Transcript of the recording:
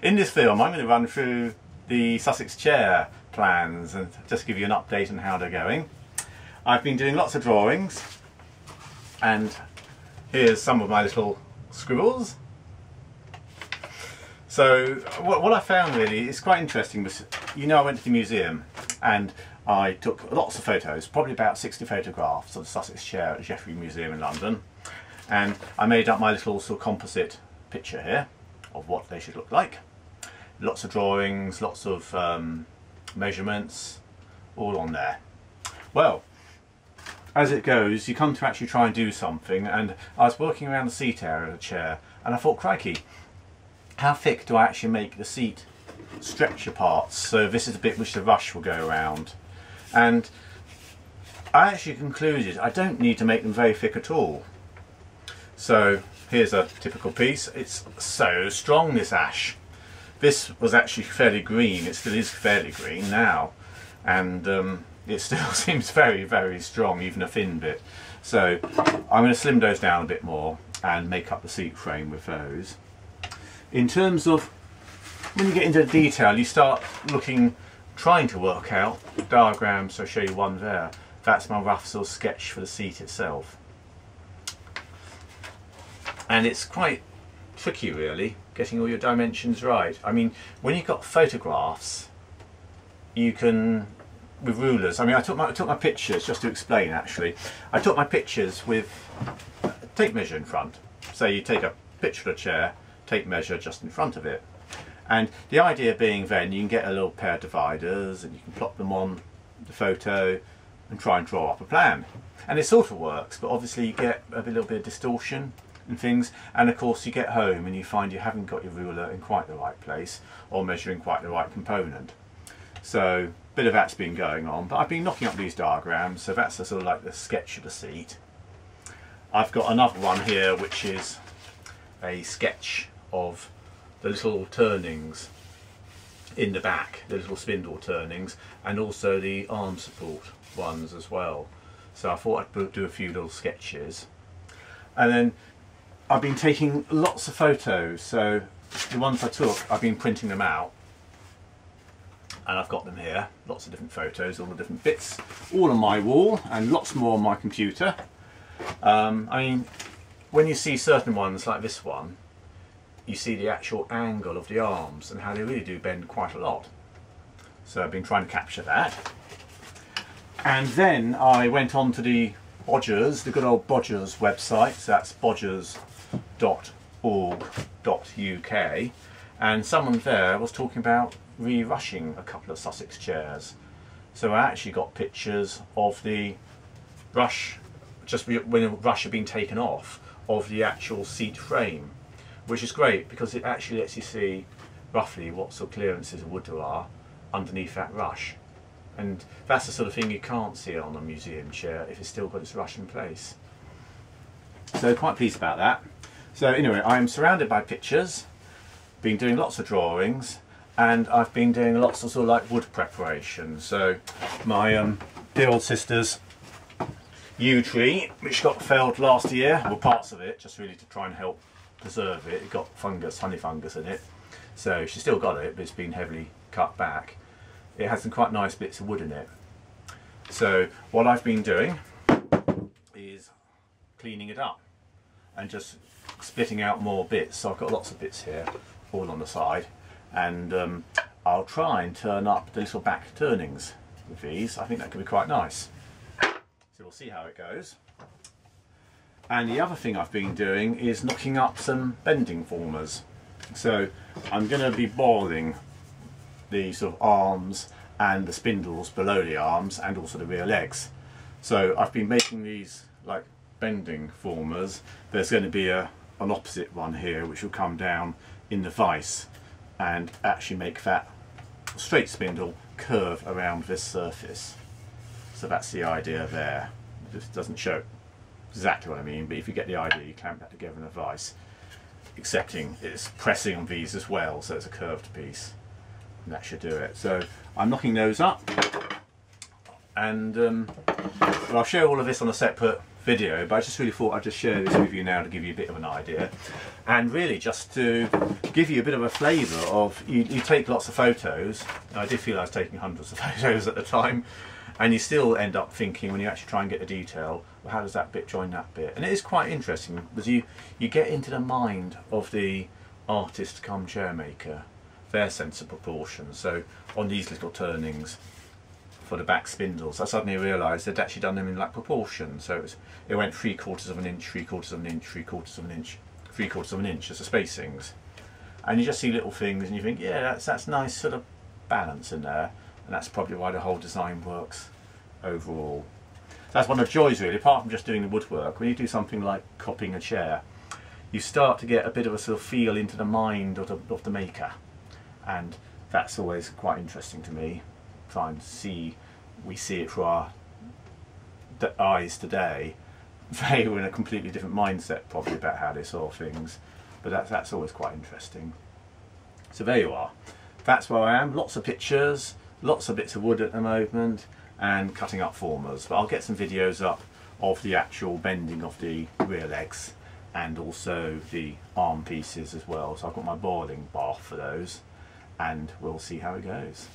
In this film I'm going to run through the Sussex chair plans and just give you an update on how they're going. I've been doing lots of drawings and here's some of my little scribbles. So what, what I found really is quite interesting was, you know I went to the museum and I took lots of photos, probably about 60 photographs of the Sussex chair at the Geffrye Museum in London and I made up my little sort of composite picture here of what they should look like. Lots of drawings, lots of um, measurements, all on there. Well, as it goes, you come to actually try and do something and I was working around the seat area of the chair and I thought, crikey, how thick do I actually make the seat stretcher parts so this is the bit which the rush will go around and I actually concluded I don't need to make them very thick at all so here's a typical piece it's so strong this ash this was actually fairly green it still is fairly green now and um, it still seems very very strong even a thin bit so I'm going to slim those down a bit more and make up the seat frame with those in terms of when you get into detail, you start looking, trying to work out diagrams. So I'll show you one there. That's my rough sort of sketch for the seat itself. And it's quite tricky really, getting all your dimensions right. I mean, when you've got photographs, you can, with rulers, I mean, I took my, I took my pictures, just to explain actually, I took my pictures with tape measure in front. So you take a picture of a chair, tape measure just in front of it. And the idea being then you can get a little pair of dividers and you can plop them on the photo and try and draw up a plan. And it sort of works, but obviously you get a little bit of distortion and things. And of course you get home and you find you haven't got your ruler in quite the right place or measuring quite the right component. So a bit of that's been going on, but I've been knocking up these diagrams. So that's sort of like the sketch of the seat. I've got another one here, which is a sketch of the little turnings in the back, the little spindle turnings, and also the arm support ones as well. So I thought I'd do a few little sketches. And then I've been taking lots of photos, so the ones I took, I've been printing them out. And I've got them here, lots of different photos, all the different bits, all on my wall, and lots more on my computer. Um, I mean, when you see certain ones like this one, you see the actual angle of the arms and how they really do bend quite a lot. So I've been trying to capture that. And then I went on to the Bodgers, the good old Bodgers website, so that's bodgers.org.uk, and someone there was talking about re-rushing a couple of Sussex chairs. So I actually got pictures of the rush, just when the rush had been taken off, of the actual seat frame which is great because it actually lets you see roughly what sort of clearances of wood there are underneath that rush. And that's the sort of thing you can't see on a museum chair if it's still got its rush in place. So quite pleased about that. So anyway, I'm surrounded by pictures, been doing lots of drawings, and I've been doing lots of sort of like wood preparation. So my um, dear old sister's yew tree, which got felled last year, well parts of it, just really to try and help preserve it. It got fungus, honey fungus in it. So she's still got it, but it's been heavily cut back. It has some quite nice bits of wood in it. So what I've been doing is cleaning it up and just splitting out more bits. So I've got lots of bits here, all on the side. And um, I'll try and turn up the little back turnings with these. I think that could be quite nice. So we'll see how it goes. And the other thing I've been doing is knocking up some bending formers. So I'm going to be boiling the sort of arms and the spindles below the arms and also the rear legs. So I've been making these like bending formers. There's going to be a, an opposite one here which will come down in the vise and actually make that straight spindle curve around this surface. So that's the idea there. Just doesn't show exactly what I mean, but if you get the idea, you clamp that together in a vise, excepting it's pressing on these as well, so it's a curved piece. And that should do it. So I'm knocking those up, and um, I'll show all of this on a separate video, but I just really thought I'd just share this with you now to give you a bit of an idea, and really just to give you a bit of a flavour of you, you take lots of photos. I did feel I was taking hundreds of photos at the time, and you still end up thinking when you actually try and get the detail, well, how does that bit join that bit? And it is quite interesting because you you get into the mind of the artist come chair maker, their sense of proportion. So on these little turnings for the back spindles, I suddenly realised they'd actually done them in like proportion. So it, was, it went three quarters of an inch, three quarters of an inch, three quarters of an inch, three quarters of an inch as the spacings. And you just see little things and you think, yeah, that's, that's nice sort of balance in there. And that's probably why the whole design works overall. That's one of the joys really, apart from just doing the woodwork. When you do something like copying a chair, you start to get a bit of a sort of feel into the mind of the, of the maker. And that's always quite interesting to me. And see, we see it through our eyes today. They were in a completely different mindset probably about how they saw things. But that's, that's always quite interesting. So there you are. That's where I am. Lots of pictures, lots of bits of wood at the moment and cutting up formers. But I'll get some videos up of the actual bending of the rear legs and also the arm pieces as well. So I've got my boiling bath for those and we'll see how it goes.